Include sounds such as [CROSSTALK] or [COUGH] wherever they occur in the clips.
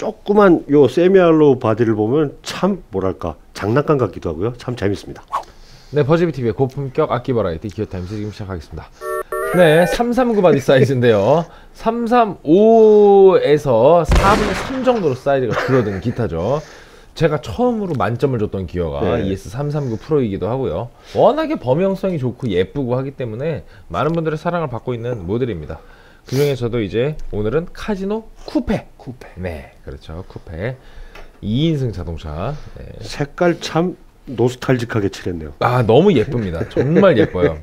조그만 요 semi-hollow body를 보면 참 뭐랄까 장난감 같기도 하고요. 참 재밌습니다. 네, 버즈비 TV의 고품격 악기 버라이어티 기어 타임즈 지금 시작하겠습니다. 네, 339 body 사이즈인데요. 335에서 4분의 3 정도로 사이즈가 줄어든 기타죠. 제가 처음으로 만점을 줬던 기어가 네. ES339 프로이기도 하고요. 워낙에 범용성이 좋고 예쁘고 하기 때문에 많은 분들의 사랑을 받고 있는 모델입니다. 그 중에서도 이제 오늘은 카지노 쿠페. 쿠페. 네, 그렇죠. 쿠페. 2인승 자동차. 네. 색깔 참 nostalgic하게 칠했네요. 아 너무 예쁩니다. 정말 예뻐요.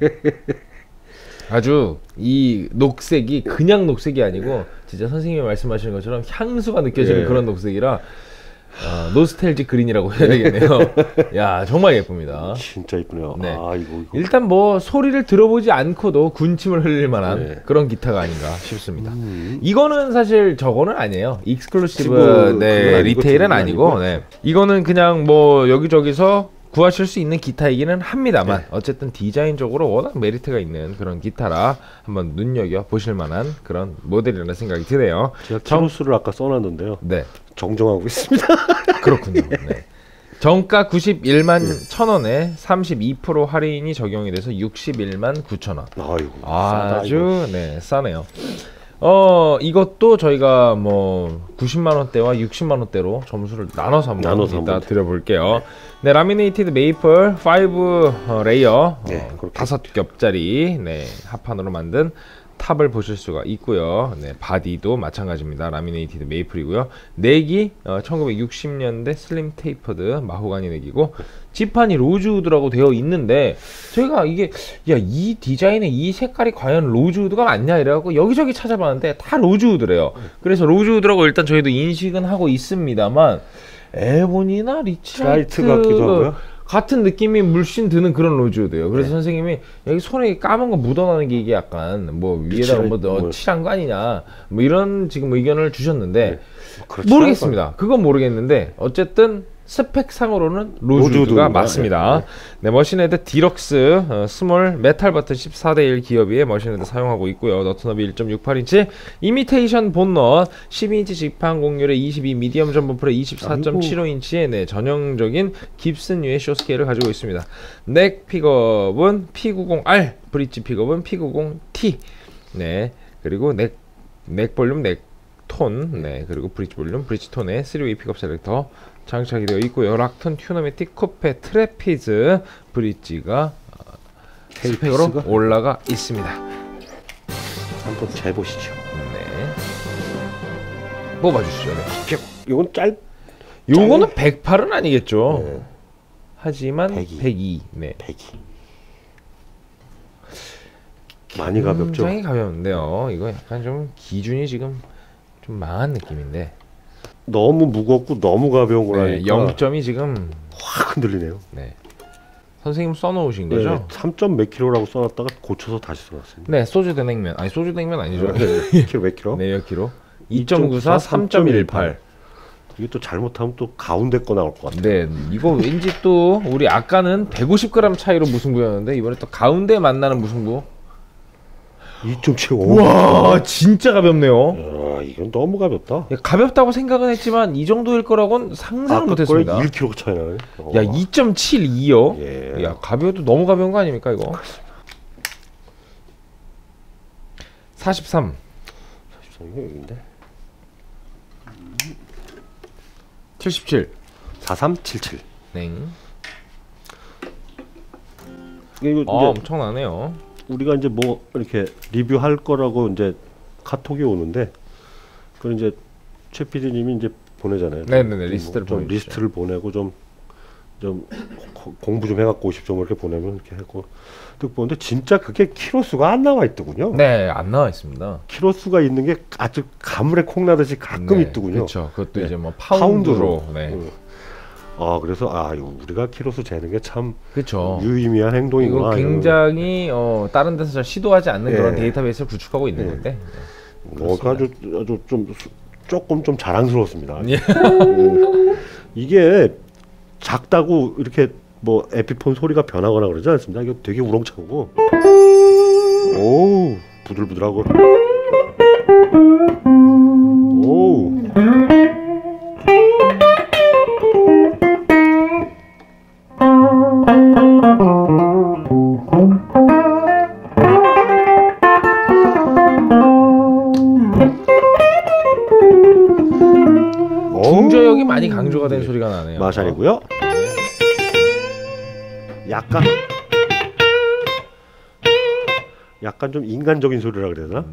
아주 이 녹색이 그냥 녹색이 아니고 진짜 선생님이 말씀하시는 것처럼 향수가 느껴지는 예. 그런 녹색이라 아, nostalgia green이라고 해야 되겠네요. [LAUGHS] 야 정말 예쁩니다. 진짜 이쁘네요. 네. 아 이거 이거. 일단 뭐 소리를 들어보지 않고도 군침을 흘릴 만한 네. 그런 기타가 아닌가 싶습니다. 음. 이거는 사실 저거는 아니에요. exclusive 네, retail은 아니고 아니고. 네. 이거는 그냥 뭐 여기저기서 구하실 수 있는 기타이기는 합니다만 네. 어쨌든 디자인적으로 워낙 메리트가 있는 그런 기타라 한번 눈여겨 보실 만한 그런 모델이라는 생각이 드네요. 제가 정- 키로수를 아까 써놨는데요. 네, 정정하고 있습니다. [LAUGHS] 그렇군요. [LAUGHS] 네. 정가 91만 1,000원에 32% 할인이 적용이 돼서 61만 9,000원. 아이고. 싸다, 이거. 아주 네 싸네요. 어 이것도 저희가 뭐 90만 원대와 60만 원대로 점수를 나눠서 한번 나눠서 이따 드려볼게요. 네 laminated maple 5 어, layer 네, 어, 그렇게 다섯 겹짜리 네 합판으로 만든 top을 보실 수가 있고요. 네 body도 마찬가지입니다. laminated maple이고요. neck이 어, 1960년대 slim tapered 마호가니 neck이고 지판이 rosewood라고 되어 있는데 저희가 이게 야 이 디자인에 이 색깔이 과연 rosewood가 맞냐 이래갖고 여기저기 찾아봤는데 다 rosewood래요. 그래서 rosewood라고 일단 저희도 인식은 하고 있습니다만 ebony나 Richlite lite 같기도 하고요. 같은 느낌이 물씬 드는 그런 rosewood예요. 그래서 선생님이 여기 손에 까만 거 묻어나는 게 이게 약간 뭐 위에다가 뭐 어, 뭐. 칠한 거 아니냐 뭐 이런 지금 의견을 주셨는데 그렇지 모르겠습니다. 그건 모르겠는데 어쨌든 스펙상으로는 rosewood가 rosewood입니다. 맞습니다. 네, machine head deluxe 어, small metal button 14대1 기어비의 machine head 사용하고 있고요. 너트너비 1.68인치 imitation bone nut 12인치 지판 곡률의 22 medium jumbo fret의 24.75인치의 네, 전형적인 깁슨류의 short scale을 가지고 있습니다. neck pickup은 P90R, bridge pickup은 P90T. 네. 그리고 neck, neck 볼륨, neck 톤, 네. 그리고 bridge 볼륨, bridge 톤의 3 way pickup selector 장착이 되어 있고요. LockTone Tune-O-Matic coupe trapeze bridge가 어, 스펙으로 케이피스가? 올라가 있습니다. 한번 재보시죠. 네. 뽑아주시죠. 네. 이건 짧 요거는 108은 아니겠죠. 네. 하지만 102. 102. 네. 100이. 많이 가볍죠. 굉장히 가벼운데요. 이거 약간 좀 기준이 지금 좀 망한 느낌인데. 너무 무겁고 너무 가벼운 네, 거라니까 0점이 지금 확 흔들리네요. 네. 선생님 써놓으신 네, 거죠? 3점 몇 킬로라고 써놨다가 고쳐서 다시 써놨습니다. 네, 소주 대냉면. 아니 소주 냉면 아니죠? 네, 킬로 몇 킬로? 네, 몇 킬로? 2.94, 3.18. 이게 또 잘못하면 또 가운데 거 나올 것 같아요. 네, 이거 왠지 또 우리 아까는 150g 차이로 무승부였는데 이번에 또 가운데 만나는 무승부. 2.75. 와, 진짜 가볍네요. 야, 이건 너무 가볍다. 야, 가볍다고 생각은 했지만 이 정도일 거라고는 상상을 못했습니다. 1kg 차이 나네. 어. 야, 2.72요? 예. 야, 가벼워도 너무 가벼운 거 아닙니까, 이거? 43. 이거 여기인데. 77. 4377. 네. 이거 이제 아, 엄청나네요. 우리가 이제 뭐 이렇게 리뷰할 거라고 이제 카톡이 오는데 그 이제 최 PD님이 이제 보내잖아요. 네네네, 좀 리스트를 좀 보내주시죠. 리스트를 보내고 좀 좀 공부 좀 해갖고 오십시오. 뭐 이렇게 보내면 이렇게 하고 또 보는데 진짜 그게 키로수가 안 나와 있더군요. 네, 안 나와 있습니다. 키로수가 있는 게 아주 가물에 콩 나듯이 가끔 있더군요. 그렇죠. 그것도 네. 이제 뭐 파운드로. 네. 응. 아 그래서 아 이거 우리가 키로수 재는 게 참. 유의미한 행동이구나. 이거 굉장히 어, 다른 데서 잘 시도하지 않는 예. 그런 데이터베이스를 구축하고 있는 예. 건데. 뭐 아주 아주 좀 수- 조금 좀 자랑스러웠습니다. 예. 음, 이게 작다고 이렇게 뭐 에피폰 소리가 변하거나 그러지 않습니다. 이거 되게 우렁차고. 오우 부들부들하고. 마샬이고요. 약간 약간 좀 인간적인 소리라 그래야 되나?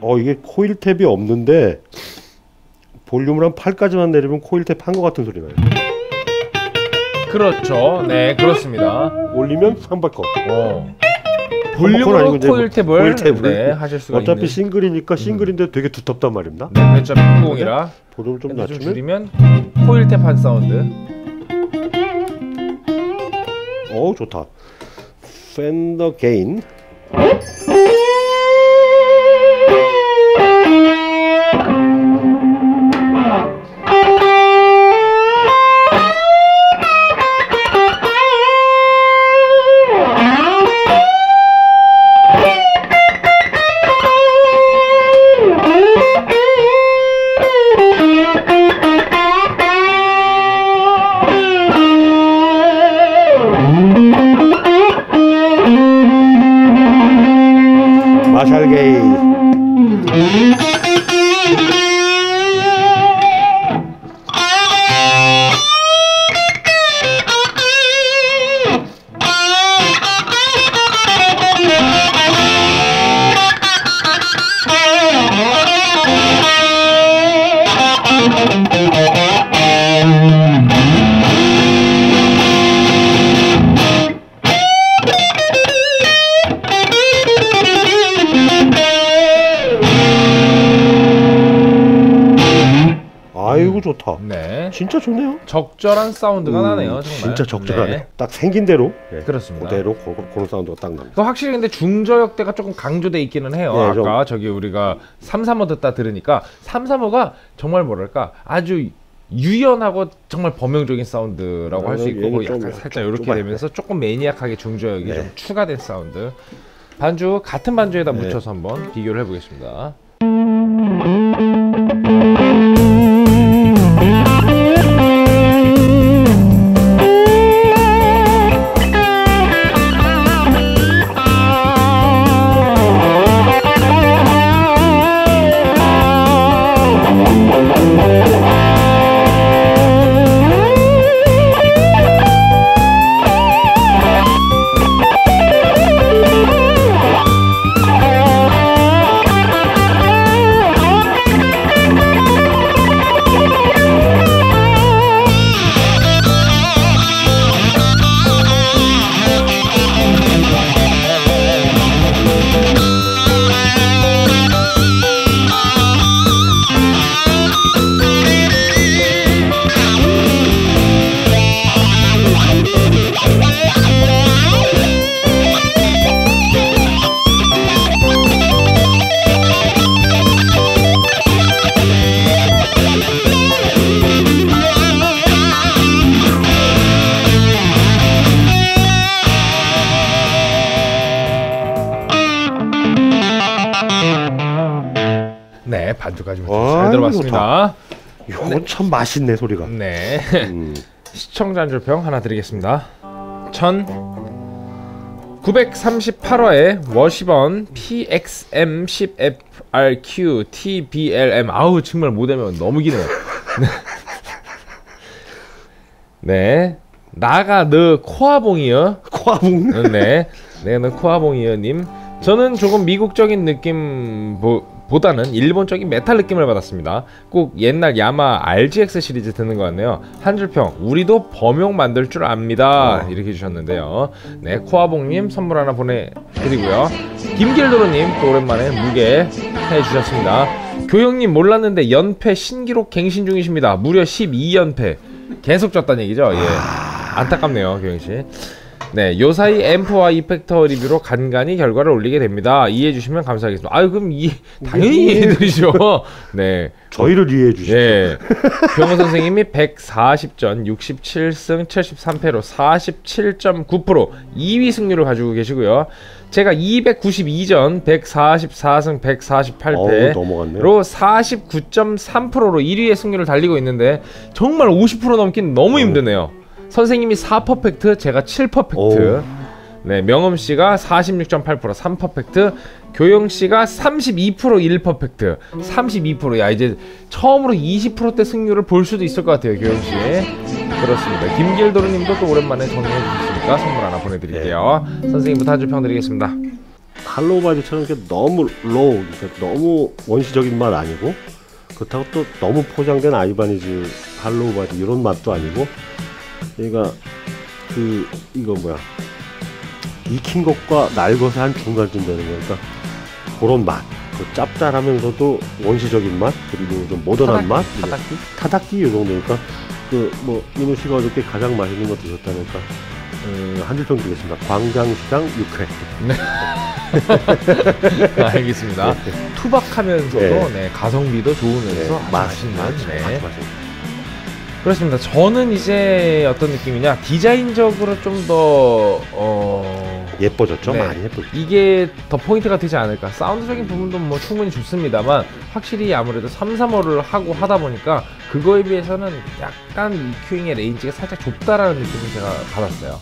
어 이게 코일 탭이 없는데 볼륨을 한 8까지만 내리면 코일 탭 한 것 같은 소리 나요. 그렇죠. 네, 그렇습니다. 올리면 300컷. 어. 아니고 볼륨으로 코일 탭을 코일 탭을 네, 하실 수가 어차피 있는. 싱글이니까 싱글인데 되게 두텁단 말입니다. 네, 몇점 인공이라 볼륨을 좀좀 낮추면 줄이면 코일 탭 한 사운드. 어우 좋다. 팬더 게인. 마 아이고 좋다. 네. 진짜 좋네요. 적절한 사운드가 음, 나네요, 정말. 진짜 적절하네. 네, 딱 생긴 대로. 예, 그렇습니다. 그대로 고, 그런 사운드가 딱 납니다. 그 확실히 근데 중저역대가 조금 강조돼 있기는 해요. 네, 좀. 아까 저기 우리가 335 듣다 들으니까 335가 정말 뭐랄까 아주 유연하고 정말 범용적인 사운드라고 할수 아, 있고 뭐좀 약간 살짝 이렇게 좁아요. 되면서 조금 매니악하게 중저역이 네. 좀 추가된 사운드. 반주 같은 반주에다 네. 묻혀서 한번 비교를 해보겠습니다. 네, 반주까지 잘 들어봤습니다. 이건 참 맛있네 소리가. 네. 음. 시청자 한 줄평 하나 드리겠습니다. 1938화에 워시번 PXM10FRQ TBLM 아우 정말 모델명 너무 기네요. [LAUGHS] 네. 나가 너 코아봉이여. 코아봉. 네. 네, 너 코아봉이여 님. 저는 조금 미국적인 느낌 보, 보다는 일본적인 메탈 느낌을 받았습니다. 꼭 옛날 야마하 RGX 시리즈 듣는 것 같네요. 한 줄평, 우리도 범용 만들 줄 압니다. 이렇게 해주셨는데요. 네, 코아봉님 선물 하나 보내드리고요. 김길도로님 또 오랜만에 무게 해주셨습니다. 교영님 몰랐는데 연패 신기록 갱신 중이십니다. 무려 12연패. 계속 졌다는 얘기죠. 예. 안타깝네요, 교영 씨. 네, 요 사이 앰프와 이펙터 리뷰로 간간히 결과를 올리게 됩니다. 이해해 주시면 감사하겠습니다. 아유, 그럼 이 당연히 이해해 드리죠. [LAUGHS] 네. 저희를 이해해 주십시오. 예. 병호 선생님이 140전 67승 73패로 47.9% 2위 승률을 가지고 계시고요. 제가 292전 144승 148패 어우, 넘어갔네요. 로 49.3%로 1위의 승률을 달리고 있는데 정말 50% 넘긴 너무 힘드네요. 선생님이 4 perfect, 제가 7 perfect. 어우. 네, 명음 씨가 46.8% 3 perfect, 교영 씨가 32% 1 perfect. 32%. 야, 이제 처음으로 20%대 승률을 볼 수도 있을 것 같아요, 교영 씨. 그렇습니다. 김길도르 님도 또 오랜만에 정리해 주셨으니까 선물 하나 보내 드릴게요. 선생님부터 한 줄 평 드리겠습니다. hollow body처럼 이렇게 너무 raw, 그러니까 너무 원시적인 맛 아니고 그렇다고 또 너무 포장된 Ibanez hollow body 이런 맛도 아니고 얘가 그 이거 뭐야 익힌 것과 날 것의 한 중간쯤 되는 거니까 그런 맛. 그 짭짤하면서도 원시적인 맛 그리고 좀 모던한 맛 이런 타닥기? 타닥기 이 정도니까 그뭐 이노 씨가 어저께 가장 맛있는 거 드셨다니까 음, 한줄 평 드리겠습니다. 광장시장 육회. [LAUGHS] 알겠습니다. 투박하면서도 네. 네, 가성비도 좋으면서 아주 맛있는 맛있는 네. 그렇습니다. 저는 이제 어떤 느낌이냐 디자인적으로 좀더 어... 예뻐졌죠? 네. 많이 예뻐졌죠. 이게 더 포인트가 되지 않을까. 사운드적인 부분도 뭐 충분히 좋습니다만 확실히 아무래도 3, 3호를 하고 하다 보니까 그거에 비해서는 약간 EQing의 range가 살짝 좁다라는 느낌을 제가 받았어요.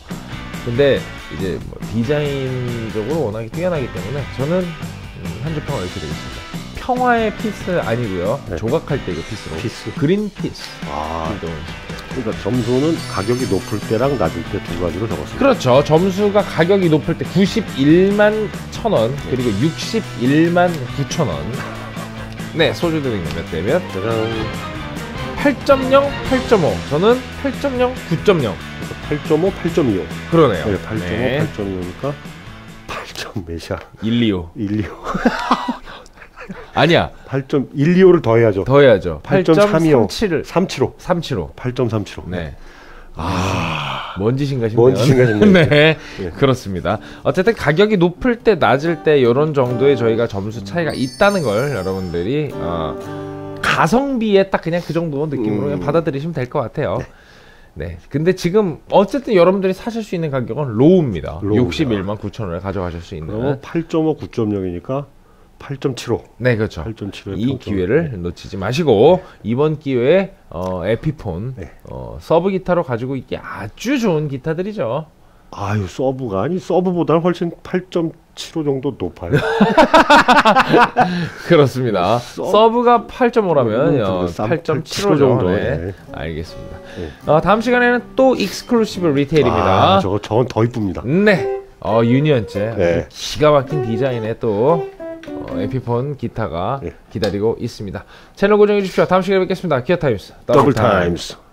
근데 이제 뭐 디자인적으로 워낙에 뛰어나기 때문에 저는 음, 한줄 평을 이렇게 되겠습니다. 평화의 peace 아니고요. 네. 조각할 때 이거 piece로. piece. Green piece. 아, 이동. 그러니까 점수는 가격이 높을 때랑 낮을 때 두 가지로 적었습니다. 그렇죠. 점수가 가격이 높을 때 91만 1,000원 그리고 61만 9,000원. 네, 소주 드링 몇 대면 짜잔. 8.0, 8.5. 저는 8.0, 9.0. 8.5, 8.25. 그러네요. 네, 8.5, 네. 8.25니까 8점 몇이야? 125. 125. 아니야. 8.125를 더해야죠. 더해야죠. 8.325. 8.37을 375. 375. 8.375. 네. 아, 뭔 짓인가 싶네요. 뭔 짓인가 싶네요. 네, 예. 그렇습니다. 어쨌든 가격이 높을 때, 낮을 때 이런 정도의 저희가 점수 차이가 있다는 걸 여러분들이 어, 가성비에 딱 그냥 그 정도 느낌으로 음. 그냥 받아들이시면 될 것 같아요. 네. 근데 지금 어쨌든 여러분들이 사실 수 있는 가격은 low입니다. low입니다. 61만 9천 원에 가져가실 수 있는. 그러면 8.5, 9.0이니까 8.75. 네, 그렇죠. 8.75. 이 기회를 놓치지 마시고 이번 기회에 어, Epiphone 네. 어, sub 기타로 가지고 있기 아주 좋은 기타들이죠. 아유, sub가 아니 sub보다는 훨씬 8.75 정도 높아요. [LAUGHS] 그렇습니다. 서- sub가 8.5라면 음, 어, 쌈8.75 정도. 정도. 네. 네. 알겠습니다. 네. 어, 다음 시간에는 또 exclusive retail입니다. 아, 저거 저건 더 이쁩니다. 네. 어, Union Jack 네. 기가 막힌 디자인의 또 어, 어, Epiphone 기타가 예. 기다리고 있습니다. 채널 고정해 주십시오. 다음 시간에 뵙겠습니다. Gear Times. 더블, 더블 Times. Times.